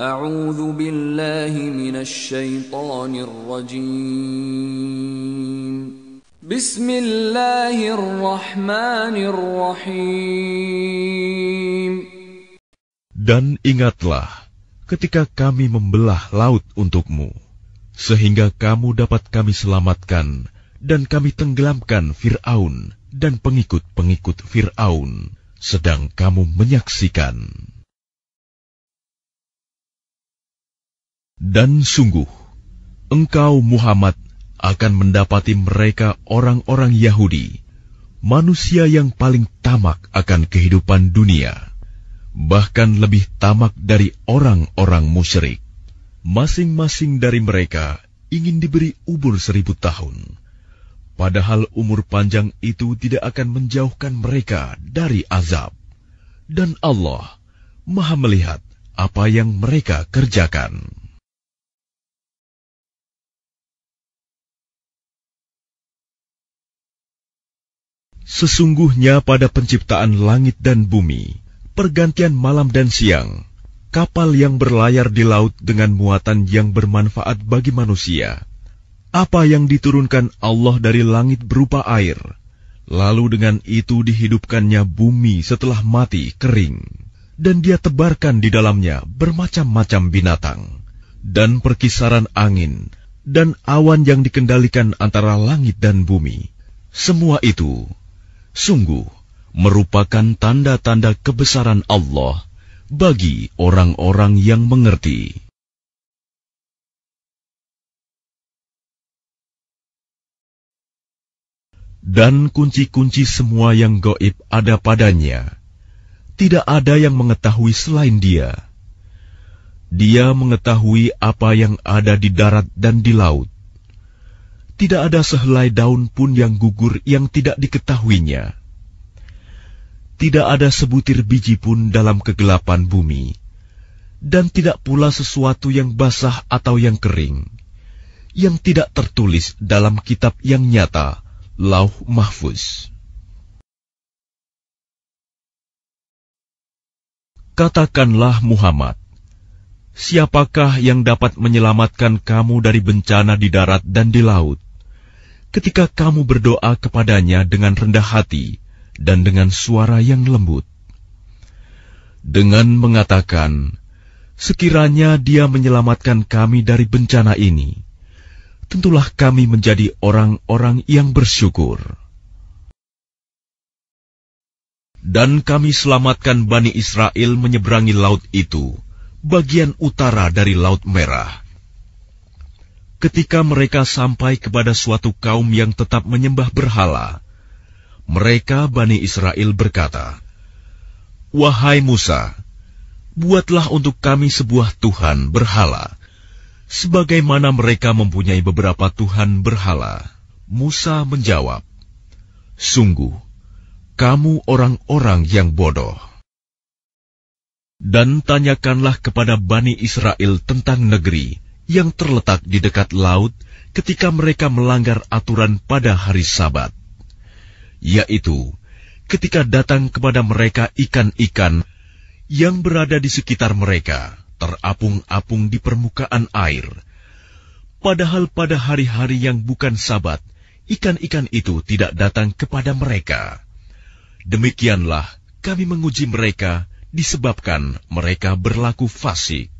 أعوذ بالله من الشيطان الرجيم بسم الله الرحمن الرحيم Dan ingatlah ketika kami membelah laut untukmu, sehingga kamu dapat kami selamatkan dan kami tenggelamkan Fir'aun dan pengikut-pengikut Fir'aun, sedang kamu menyaksikan. Dan sungguh, engkau Muhammad akan mendapati mereka orang-orang Yahudi, manusia yang paling tamak akan kehidupan dunia bahkan lebih tamak dari orang-orang musyrik. Masing-masing dari mereka ingin diberi umur seribu tahun, padahal umur panjang itu tidak akan menjauhkan mereka dari azab. Dan Allah Maha Melihat apa yang mereka kerjakan. Sesungguhnya pada penciptaan langit dan bumi, pergantian malam dan siang, kapal yang berlayar di laut dengan muatan yang bermanfaat bagi manusia. Apa yang diturunkan Allah dari langit berupa air, lalu dengan itu dihidupkannya bumi setelah mati kering, dan dia tebarkan di dalamnya bermacam-macam binatang, dan perkisaran angin, dan awan yang dikendalikan antara langit dan bumi. Semua itu, sungguh, merupakan tanda-tanda kebesaran Allah bagi orang-orang yang mengerti. Dan kunci-kunci semua yang goib ada padanya. Tidak ada yang mengetahui selain dia. Dia mengetahui apa yang ada di darat dan di laut. Tidak ada sehelai daun pun yang gugur yang tidak diketahuinya. Tidak ada sebutir biji pun dalam kegelapan bumi, dan tidak pula sesuatu yang basah atau yang kering, yang tidak tertulis dalam kitab yang nyata, Lauh Mahfuz. Katakanlah Muhammad, siapakah yang dapat menyelamatkan kamu dari bencana di darat dan di laut, ketika kamu berdoa kepadanya dengan rendah hati, dan dengan suara yang lembut. Dengan mengatakan, sekiranya dia menyelamatkan kami dari bencana ini, tentulah kami menjadi orang-orang yang bersyukur. Dan kami selamatkan Bani Israel menyeberangi laut itu, bagian utara dari Laut Merah. Ketika mereka sampai kepada suatu kaum yang tetap menyembah berhala, mereka Bani Israel berkata, Wahai Musa, buatlah untuk kami sebuah Tuhan berhala, sebagaimana mereka mempunyai beberapa Tuhan berhala. Musa menjawab, Sungguh, kamu orang-orang yang bodoh. Dan tanyakanlah kepada Bani Israel tentang negeri yang terletak di dekat laut ketika mereka melanggar aturan pada hari Sabat yaitu ketika datang kepada mereka ikan-ikan yang berada di sekitar mereka, terapung-apung di permukaan air. Padahal pada hari-hari yang bukan sabat, ikan-ikan itu tidak datang kepada mereka. Demikianlah kami menguji mereka disebabkan mereka berlaku fasik.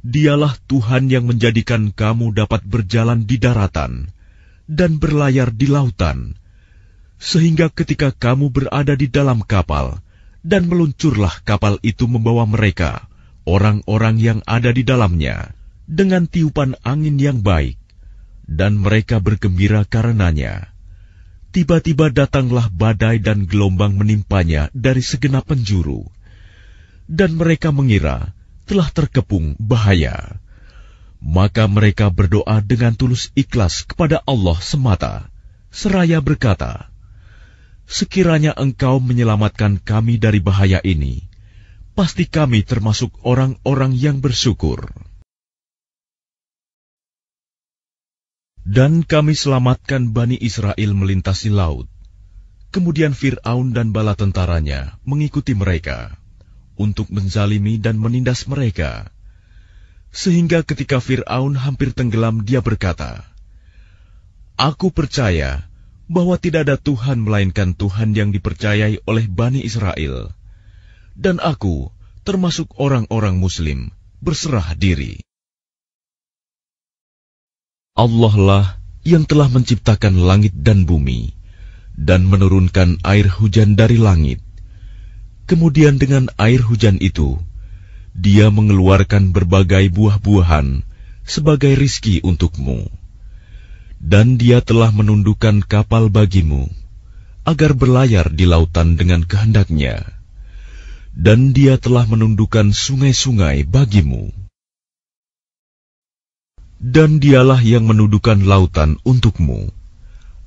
Dialah Tuhan yang menjadikan kamu dapat berjalan di daratan, dan berlayar di lautan, sehingga ketika kamu berada di dalam kapal, dan meluncurlah kapal itu membawa mereka, orang-orang yang ada di dalamnya, dengan tiupan angin yang baik, dan mereka bergembira karenanya. Tiba-tiba datanglah badai dan gelombang menimpanya dari segenap penjuru, dan mereka mengira telah terkepung bahaya maka mereka berdoa dengan tulus ikhlas kepada Allah semata, seraya berkata, Sekiranya engkau menyelamatkan kami dari bahaya ini, pasti kami termasuk orang-orang yang bersyukur. Dan kami selamatkan Bani Israel melintasi laut. Kemudian Fir'aun dan bala tentaranya mengikuti mereka. Untuk menzalimi dan menindas mereka. Sehingga ketika Fir'aun hampir tenggelam, dia berkata, Aku percaya bahwa tidak ada Tuhan melainkan Tuhan yang dipercayai oleh Bani Israel. Dan aku, termasuk orang-orang Muslim, berserah diri. Allah lah yang telah menciptakan langit dan bumi, dan menurunkan air hujan dari langit. Kemudian dengan air hujan itu, dia mengeluarkan berbagai buah-buahan sebagai rizki untukmu. Dan dia telah menundukkan kapal bagimu, agar berlayar di lautan dengan kehendaknya. Dan dia telah menundukkan sungai-sungai bagimu. Dan dialah yang menundukkan lautan untukmu,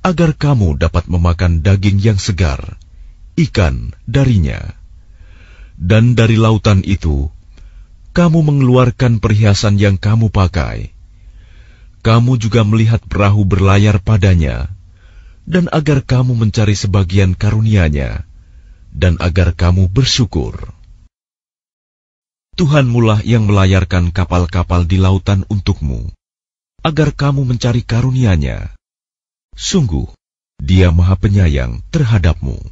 agar kamu dapat memakan daging yang segar, ikan darinya. Dan dari lautan itu, kamu mengeluarkan perhiasan yang kamu pakai. Kamu juga melihat perahu berlayar padanya, dan agar kamu mencari sebagian karunia-Nya, dan agar kamu bersyukur. Tuhanmulah yang melayarkan kapal-kapal di lautan untukmu, agar kamu mencari karunia-Nya. Sungguh, Dia Maha Penyayang terhadapmu.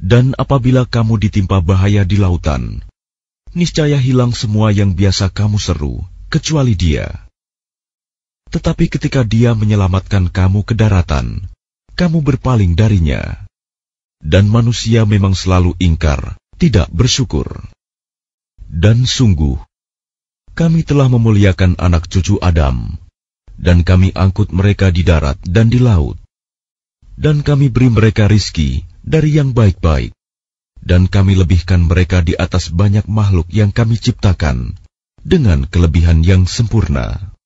Dan apabila kamu ditimpa bahaya di lautan, niscaya hilang semua yang biasa kamu seru, kecuali dia. Tetapi ketika dia menyelamatkan kamu ke daratan, kamu berpaling darinya. Dan manusia memang selalu ingkar, tidak bersyukur. Dan sungguh, kami telah memuliakan anak cucu Adam, dan kami angkut mereka di darat dan di laut. Dan kami beri mereka rizki dari yang baik-baik dan kami lebihkan mereka di atas banyak makhluk yang kami ciptakan dengan kelebihan yang sempurna.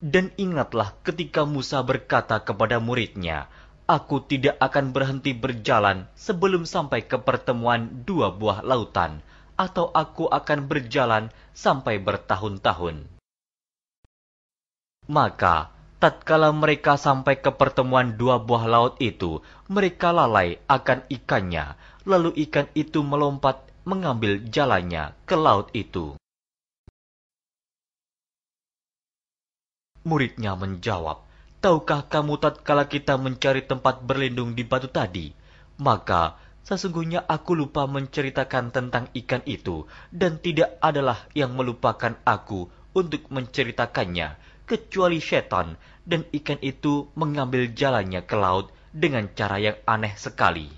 Dan ingatlah ketika Musa berkata kepada muridnya, Aku tidak akan berhenti berjalan sebelum sampai ke pertemuan dua buah lautan, atau aku akan berjalan sampai bertahun-tahun. Maka tatkala mereka sampai ke pertemuan dua buah laut itu, mereka lalai akan ikannya, lalu ikan itu melompat mengambil jalannya ke laut itu. Muridnya menjawab, Tahukah kamu tatkala kita mencari tempat berlindung di batu tadi? Maka sesungguhnya aku lupa menceritakan tentang ikan itu, dan tidak adalah yang melupakan aku untuk menceritakannya, kecuali setan, dan ikan itu mengambil jalannya ke laut dengan cara yang aneh sekali.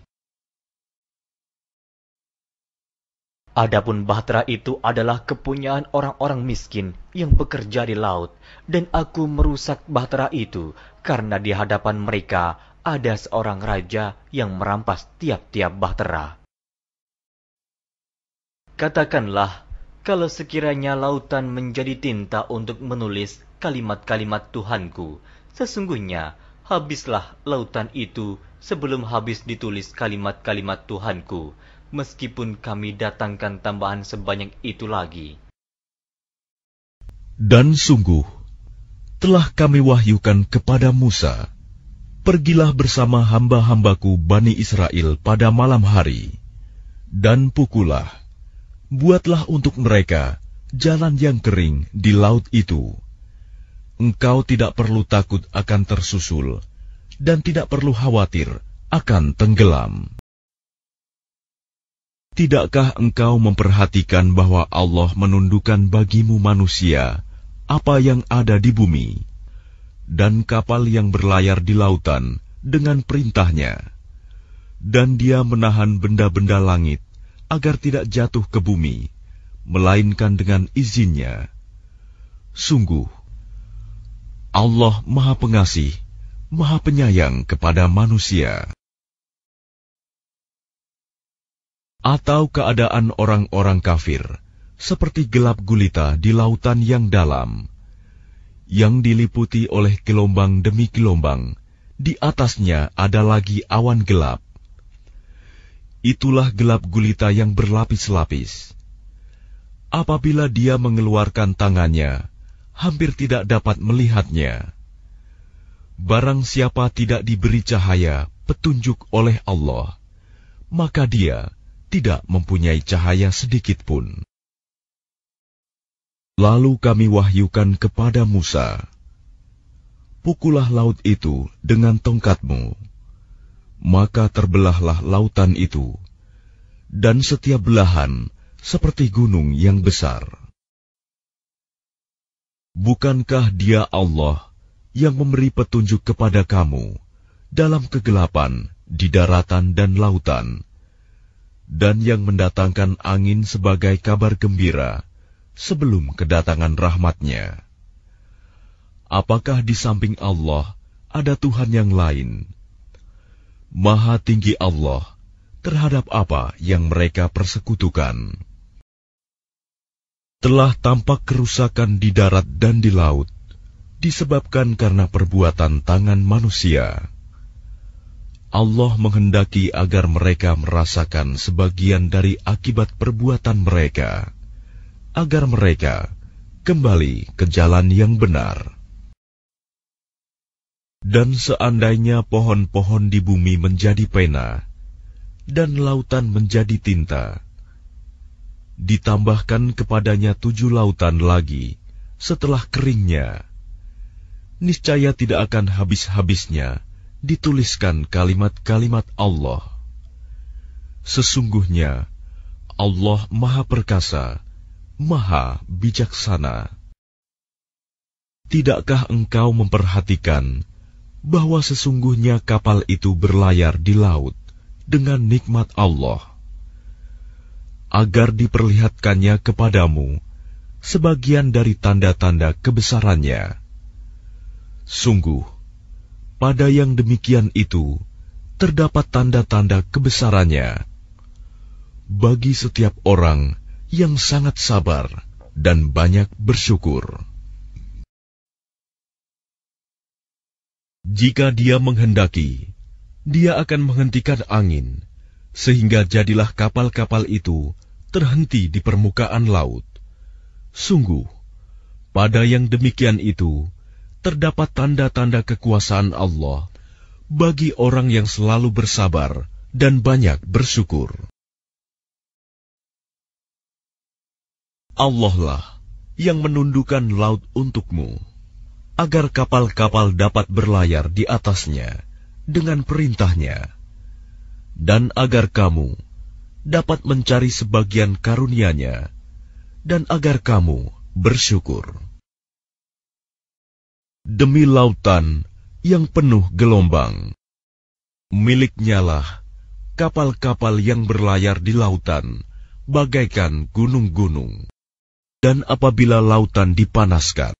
Adapun bahtera itu adalah kepunyaan orang-orang miskin yang bekerja di laut, dan aku merusak bahtera itu karena di hadapan mereka ada seorang raja yang merampas tiap-tiap bahtera. Katakanlah, kalau sekiranya lautan menjadi tinta untuk menulis kalimat-kalimat Tuhanku. Sesungguhnya, habislah lautan itu sebelum habis ditulis kalimat-kalimat Tuhanku, meskipun kami datangkan tambahan sebanyak itu lagi. Dan sungguh, telah kami wahyukan kepada Musa, Pergilah bersama hamba-hambaku Bani Israel pada malam hari, dan pukulah, buatlah untuk mereka jalan yang kering di laut itu engkau tidak perlu takut akan tersusul dan tidak perlu khawatir akan tenggelam. Tidakkah engkau memperhatikan bahwa Allah menundukkan bagimu manusia apa yang ada di bumi dan kapal yang berlayar di lautan dengan perintahnya, dan dia menahan benda-benda langit agar tidak jatuh ke bumi, melainkan dengan izinnya. Sungguh, Allah Maha Pengasih, Maha Penyayang kepada manusia. Atau keadaan orang-orang kafir, seperti gelap gulita di lautan yang dalam, yang diliputi oleh gelombang demi gelombang, di atasnya ada lagi awan gelap. Itulah gelap gulita yang berlapis-lapis. Apabila dia mengeluarkan tangannya, hampir tidak dapat melihatnya. Barang siapa tidak diberi cahaya, petunjuk oleh Allah, maka dia tidak mempunyai cahaya sedikit pun. Lalu kami wahyukan kepada Musa, Pukullah laut itu dengan tongkatmu, maka terbelahlah lautan itu, dan setiap belahan seperti gunung yang besar. Bukankah Dia Allah yang memberi petunjuk kepada kamu dalam kegelapan di daratan dan lautan, dan yang mendatangkan angin sebagai kabar gembira sebelum kedatangan rahmatnya? Apakah di samping Allah ada Tuhan yang lain? Maha tinggi Allah terhadap apa yang mereka persekutukan. Telah tampak kerusakan di darat dan di laut, disebabkan karena perbuatan tangan manusia. Allah menghendaki agar mereka merasakan sebagian dari akibat perbuatan mereka, agar mereka kembali ke jalan yang benar. Dan seandainya pohon-pohon di bumi menjadi pena, dan lautan menjadi tinta, ditambahkan kepadanya tujuh lautan lagi setelah keringnya, niscaya tidak akan habis-habisnya dituliskan kalimat-kalimat Allah. Sesungguhnya Allah Maha Perkasa, Maha Bijaksana. Tidakkah engkau memperhatikan bahwa sesungguhnya kapal itu berlayar di laut dengan nikmat Allah, agar diperlihatkannya kepadamu sebagian dari tanda-tanda kebesarannya. Sungguh, pada yang demikian itu terdapat tanda-tanda kebesarannya bagi setiap orang yang sangat sabar dan banyak bersyukur. Jika dia menghendaki, dia akan menghentikan angin, sehingga jadilah kapal-kapal itu terhenti di permukaan laut. Sungguh, pada yang demikian itu terdapat tanda-tanda kekuasaan Allah bagi orang yang selalu bersabar dan banyak bersyukur. Allah lah yang menundukkan laut untukmu agar kapal-kapal dapat berlayar di atasnya dengan perintahnya, dan agar kamu dapat mencari sebagian karunia-Nya, dan agar kamu bersyukur. Demi lautan yang penuh gelombang, miliknya lah kapal-kapal yang berlayar di lautan, bagaikan gunung-gunung. Dan apabila lautan dipanaskan,